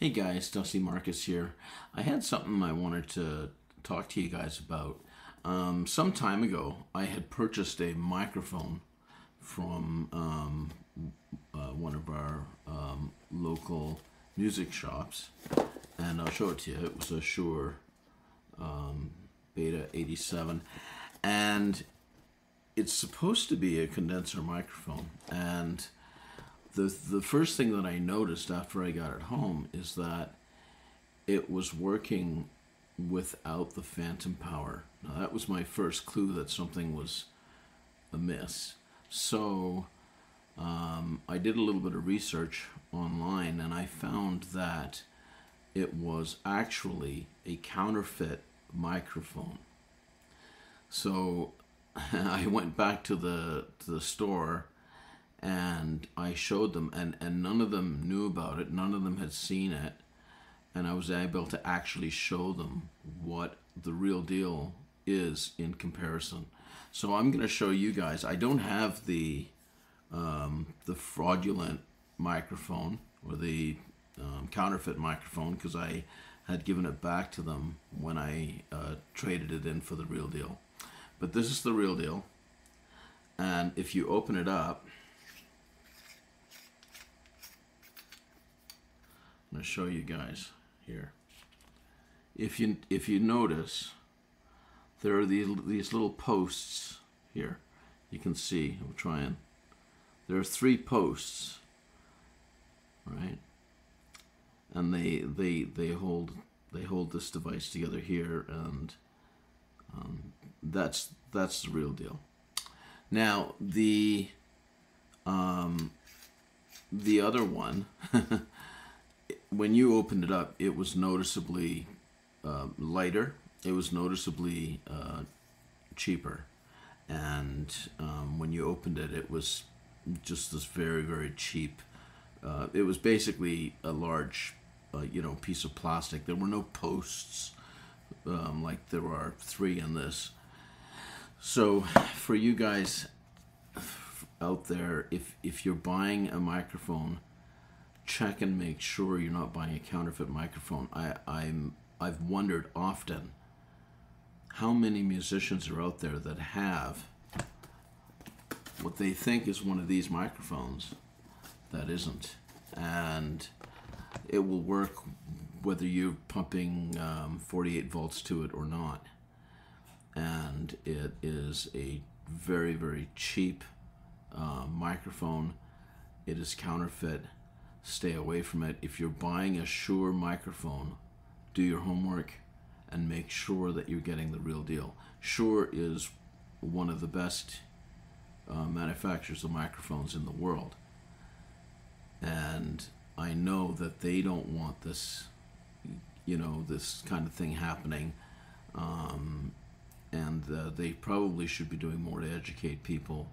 Hey guys, Dusty Marcus here. I had something I wanted to talk to you guys about. Um, some time ago, I had purchased a microphone from um, uh, one of our um, local music shops, and I'll show it to you. It was a Shure um, Beta 87, and it's supposed to be a condenser microphone, and the the first thing that I noticed after I got it home is that it was working without the phantom power. Now that was my first clue that something was amiss. So um, I did a little bit of research online and I found that it was actually a counterfeit microphone. So I went back to the to the store and I showed them, and, and none of them knew about it, none of them had seen it, and I was able to actually show them what the real deal is in comparison. So I'm going to show you guys. I don't have the um, the fraudulent microphone or the um, counterfeit microphone because I had given it back to them when I uh, traded it in for the real deal. But this is the real deal. And if you open it up, I'm going to show you guys here. If you if you notice, there are these these little posts here. You can see. I'm trying. There are three posts, right? And they they they hold they hold this device together here, and um, that's that's the real deal. Now the um, the other one. when you opened it up, it was noticeably uh, lighter. It was noticeably uh, cheaper, and um, when you opened it, it was just this very very cheap. Uh, it was basically a large, uh, you know, piece of plastic. There were no posts um, like there are three in this. So, for you guys out there, if if you're buying a microphone check and make sure you're not buying a counterfeit microphone. I, I'm I've wondered often how many musicians are out there that have what they think is one of these microphones that isn't, and it will work whether you're pumping um, 48 volts to it or not. And it is a very very cheap uh, microphone. It is counterfeit stay away from it. If you're buying a Shure microphone, do your homework and make sure that you're getting the real deal. Shure is one of the best uh, manufacturers of microphones in the world. And I know that they don't want this, you know, this kind of thing happening. Um, and uh, they probably should be doing more to educate people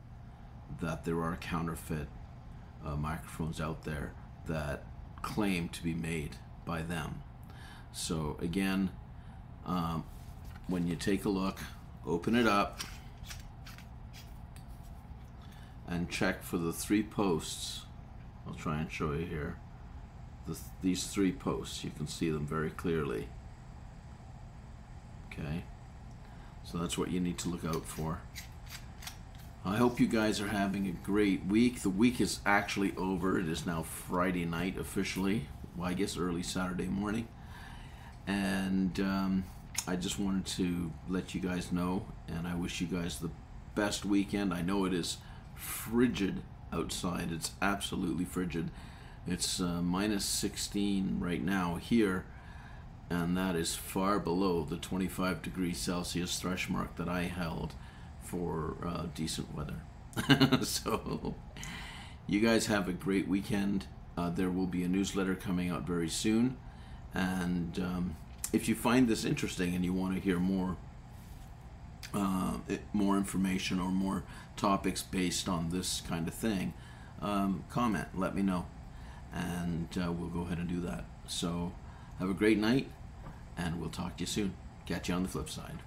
that there are counterfeit uh, microphones out there that claim to be made by them. So again, um, when you take a look, open it up and check for the three posts. I'll try and show you here. The, these three posts, you can see them very clearly. Okay, so that's what you need to look out for. I hope you guys are having a great week. The week is actually over. It is now Friday night officially. Well, I guess early Saturday morning. And um, I just wanted to let you guys know, and I wish you guys the best weekend. I know it is frigid outside. It's absolutely frigid. It's uh, minus 16 right now here, and that is far below the 25 degrees Celsius thresh mark that I held for uh, decent weather. so, you guys have a great weekend. Uh, there will be a newsletter coming out very soon. And um, if you find this interesting and you want to hear more, uh, more information or more topics based on this kind of thing, um, comment, let me know, and uh, we'll go ahead and do that. So, have a great night, and we'll talk to you soon. Catch you on the flip side.